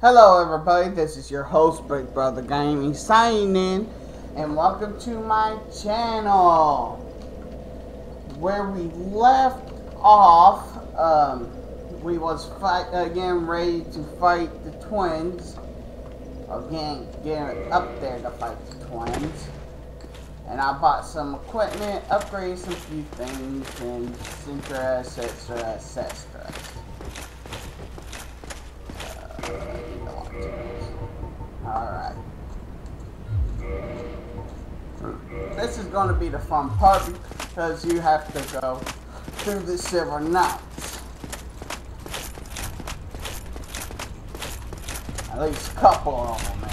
Hello everybody, this is your host Big Brother Gaming signing in and welcome to my channel where we left off um, we was fight again ready to fight the twins. Again getting up there to fight the twins. And I bought some equipment upgraded some few things and etc etc etc Alright. This is going to be the fun part because you have to go through the Silver Knights. At least a couple of them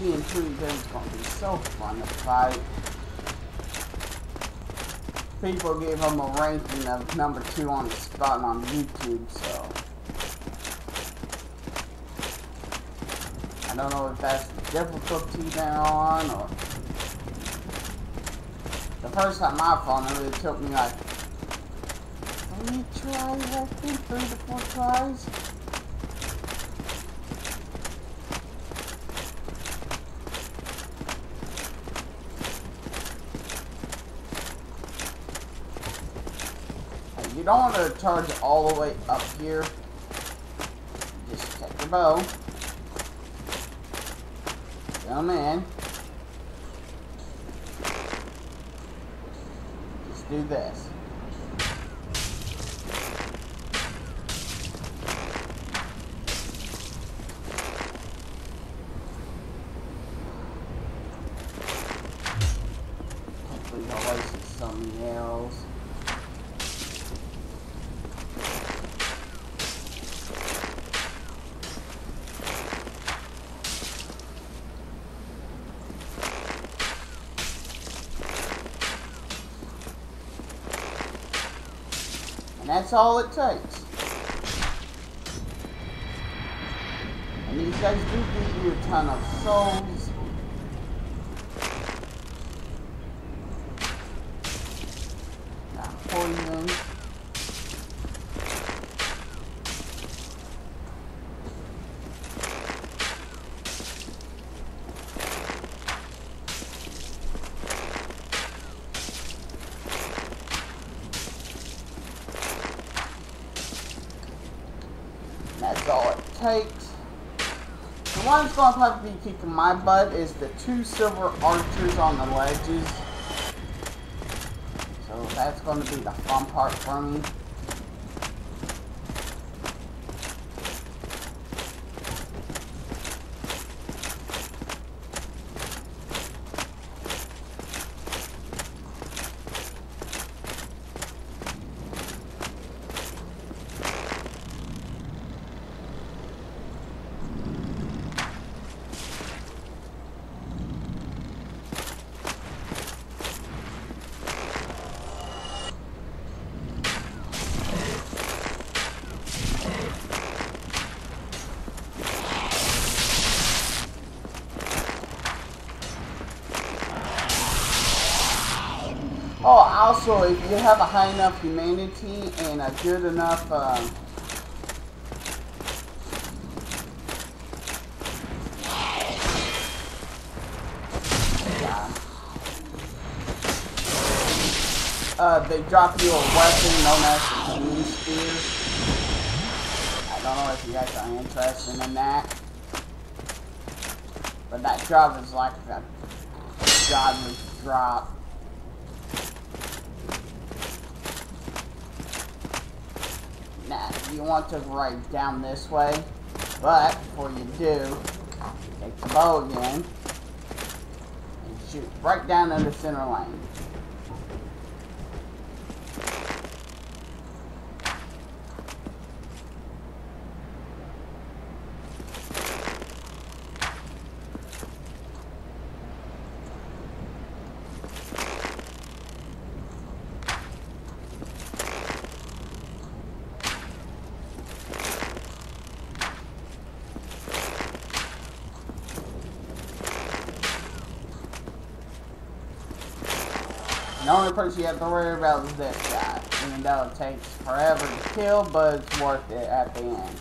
D and is going to be so fun to fight. People gave him a ranking of number two on the spot on YouTube, so. I don't know if that's the difficulty they're on or. The first time I fought him, it took me like three tries, I think, three to four tries. You don't want to charge all the way up here. Just take your bow. Come in. Just do this. Hopefully I'll waste some arrows. And that's all it takes. And these guys do give you a ton of souls. Got poison. That's all it takes. The one that's going to probably be kicking my butt is the two silver archers on the ledges. So that's going to be the fun part for me. Oh, also, if you have a high enough humanity and a good enough, um. Uh, they drop you a weapon known as the Moon Spear. I don't know if you guys are interested in that. But that drop is like a godly drop. You want to right down this way, but before you do, take the bow again and shoot right down the center lane. The only person you have to worry about is this guy. Even though it takes forever to kill, but it's worth it at the end.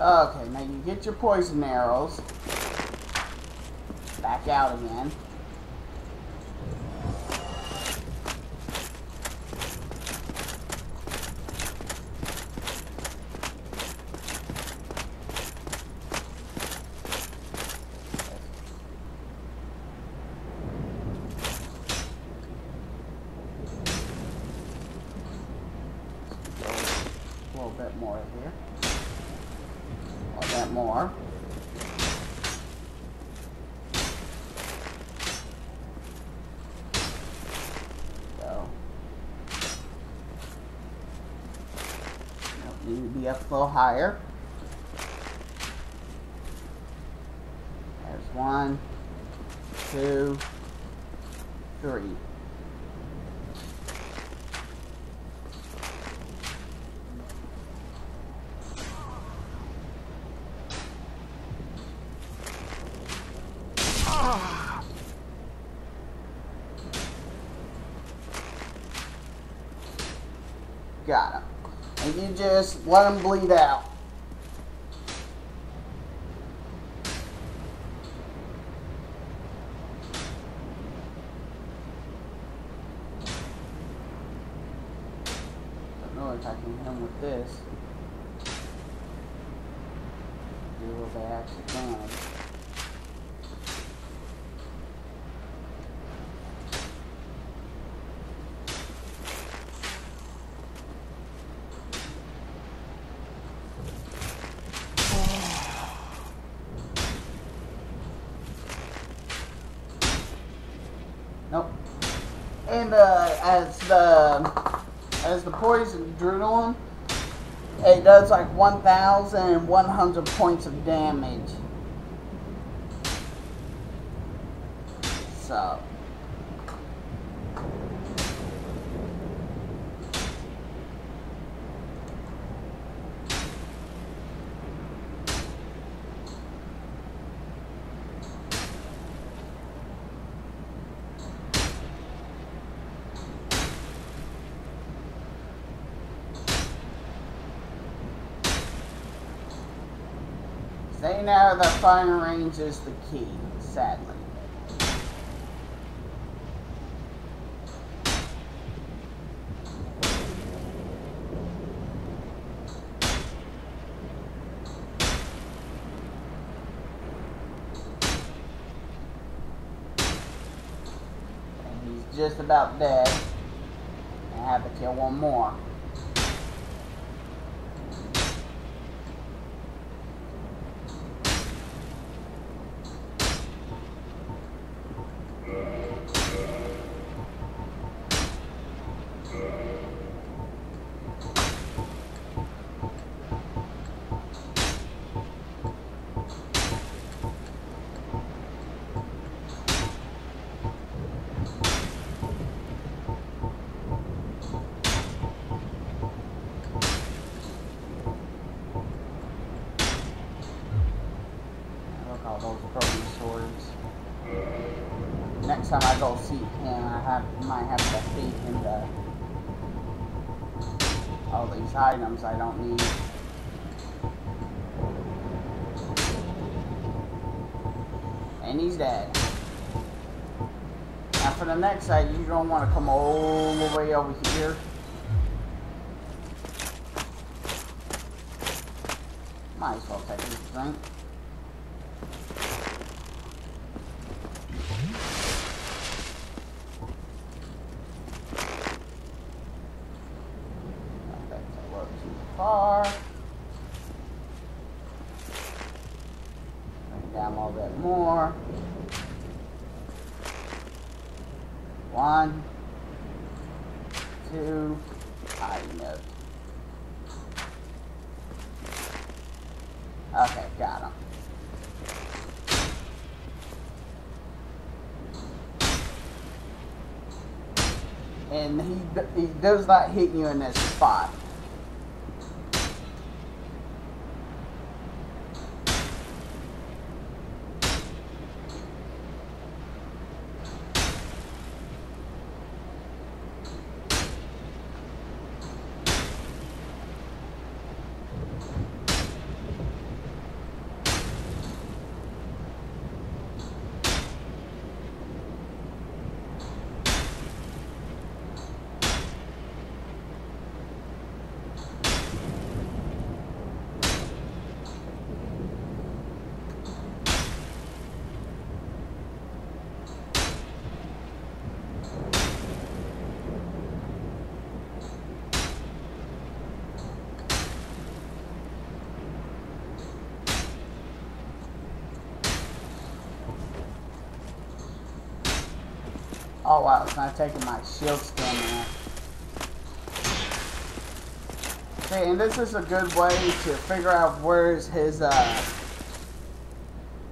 Okay, now you get your poison arrows. Back out again. A little bit more here that more. So, need to be a little higher. There's one, two, three. Got him. And you just let them bleed out. Don't know if I can hit him with this. Do a little bit of extra damage. Nope. And uh, as the as the poison drew on, it does like 1,100 points of damage. So. Staying know the firing range is the key, sadly. And he's just about dead. I have to kill one more. Items I don't need. And he's dead. Now for the next side, you don't want to come all the way over here. Might as well take this drink. Not that's a little too far. Bring it down a little bit more. One, two, I know. Okay, got him. And he, he does not hit you in this spot. Oh wow, it's not taking my shield stamina. Okay, and this is a good way to figure out where's his uh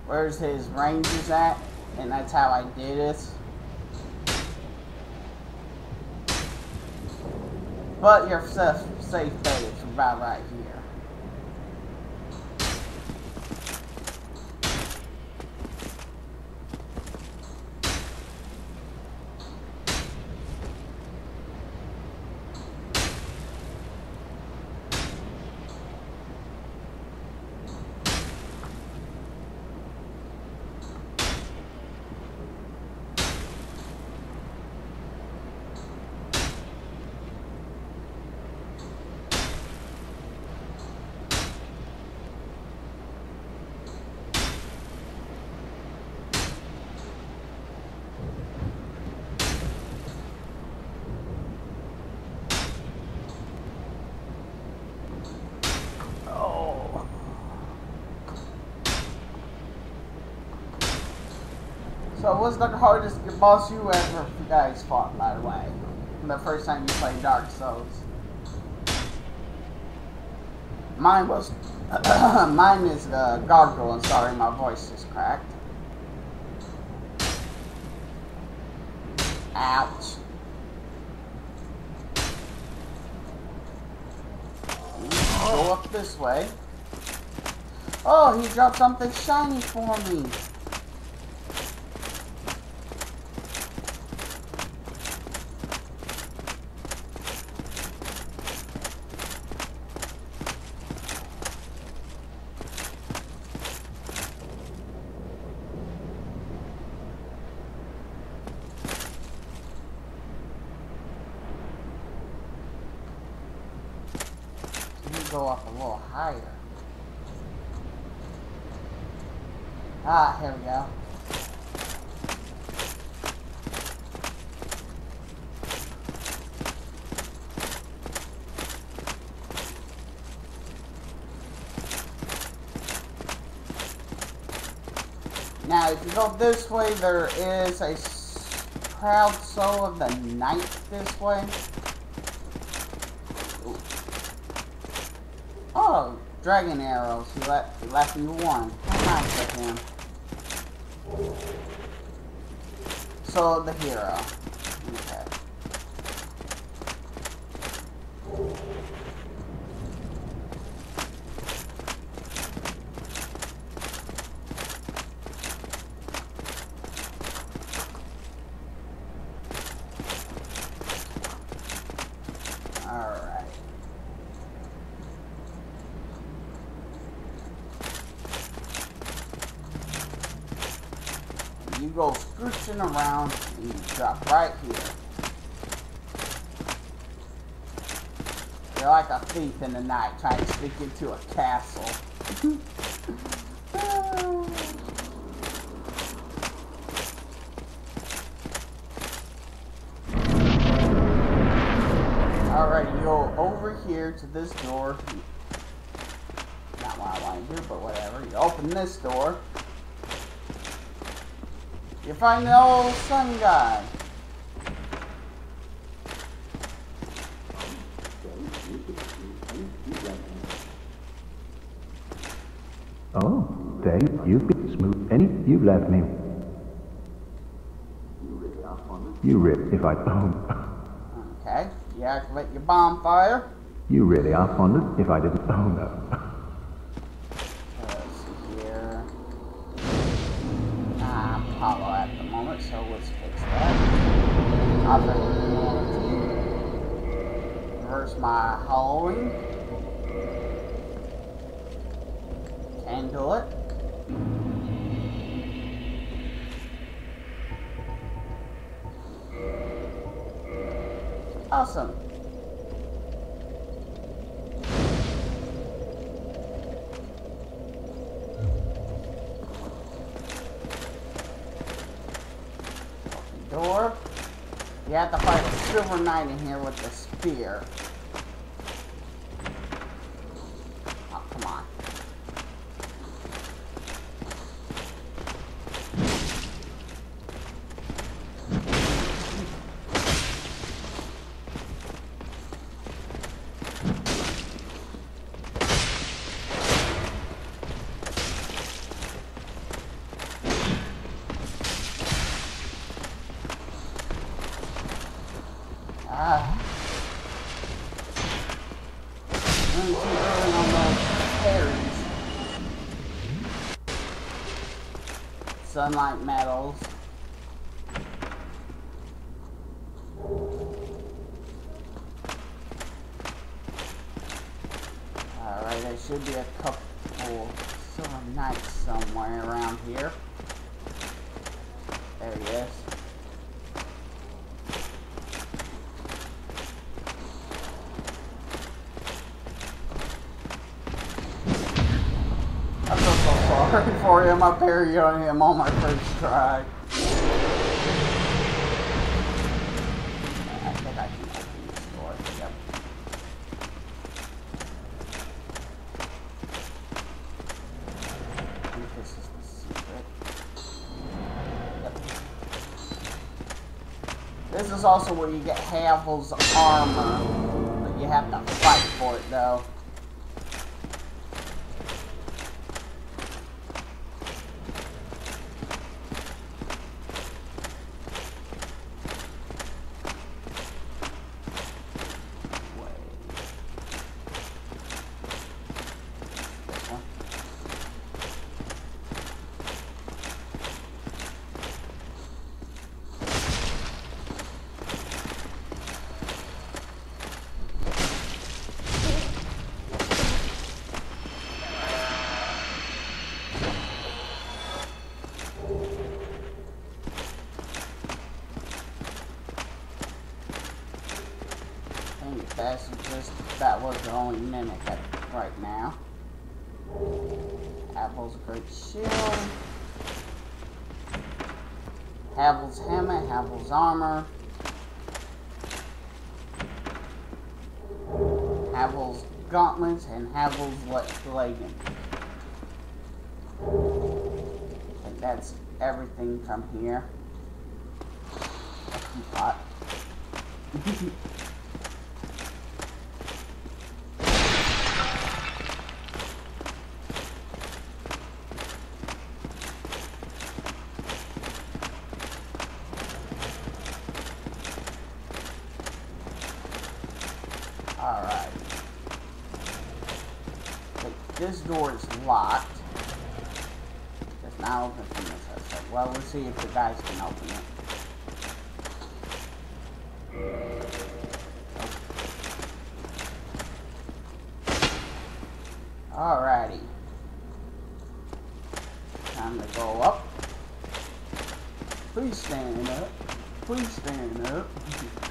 where's his ranges at, and that's how I did it. But your safe safe bet is about right here. Oh. So what's the hardest boss you ever guys fought, by the way? The first time you played Dark Souls. Mine was, mine is uh, Gargoyle, and sorry my voice is cracked. Ouch. Go up this way. Oh, he dropped something shiny for me. You go up a little higher. Ah, here we go. Now, if you go this way, there is a proud soul of the knight this way. Ooh. Oh, dragon arrows. He left, he left me one. How nice of him. So, the hero. Okay. Alright. You go around and you drop right here. You're like a thief in the night trying to sneak into a castle. Alright, you go over here to this door. Not what I want to do, but whatever. You open this door. You find the old sun guy. Oh, Dave, you've been smooth. Any, you left me. You really, are ponder? You really if I, oh, Okay, you activate your bonfire. you really are fond of if I didn't, oh no. Hollow at the moment, so let's fix that. Reverse my hollowing. Can do it. Awesome. door. You have knight in here with the spear. Oh, come on. Ah. Running too early on those parries. Sunlight Medals. Alright, there should be a couple silver knights somewhere around here. There he is. I sorry for him. I parried on him on my first try. This is also where you get Havel's armor, but you have to fight for it though. Wait. This one. I think that's just that was the only mimic at right now. Havel's a great shield. Havel's helmet, Havel's armor. Havel's gauntlets and Havel's le- leggings. And that's everything from here. A teapot. Alright. Okay, this door is locked. It's not open from this side. So, well, let's see if the guys can open it. Alrighty. Time to go up. Please stand up. Please stand up.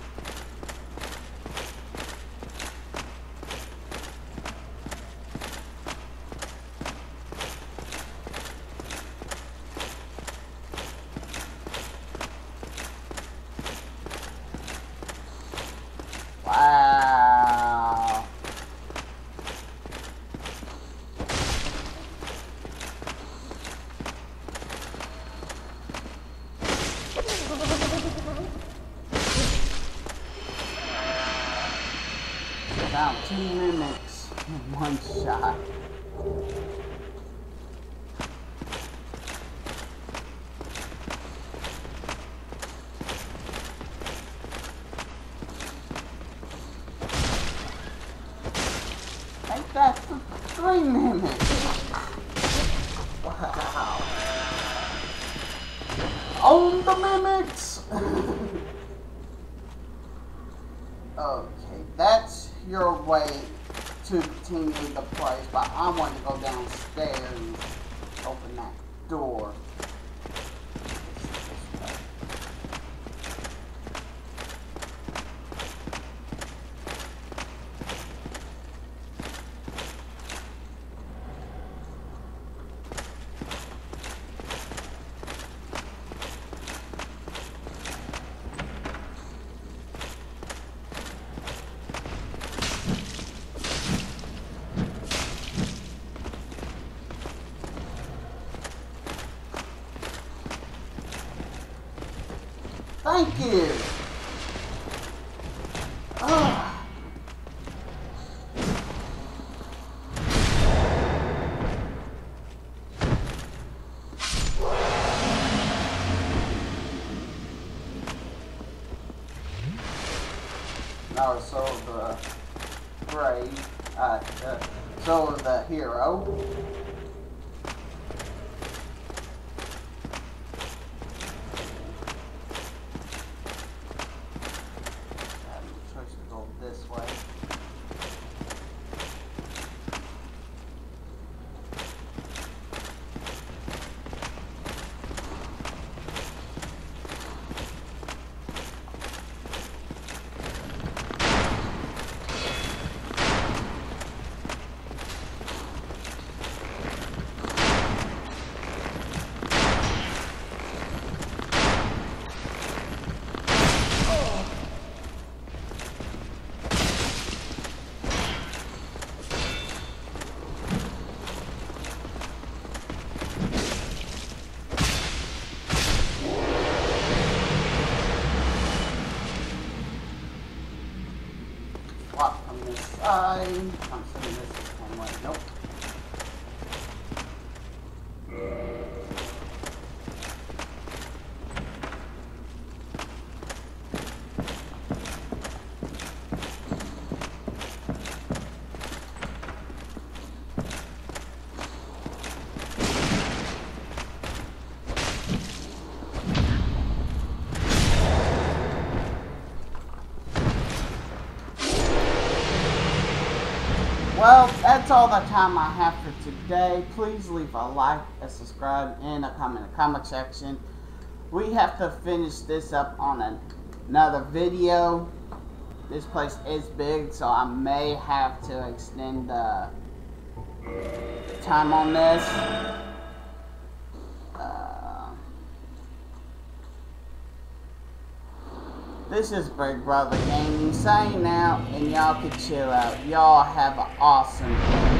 Down two mimics in one shot. three mimics. Wow. On the mimics. okay, that's your way to continue the place, but I want to go downstairs and open that door. You. Ah. Now so the brave, uh, uh, so the hero. I'm supposed to go this way. Swap from this side. I'm assuming this is one way. Nope. Well, that's all the time I have for today. Please leave a like, a subscribe, and a comment in the comment section. We have to finish this up on an- another video. This place is big, so I may have to extend the time on this. This is Big Brother Gaming signing out, and y'all can chill out. Y'all have an awesome day.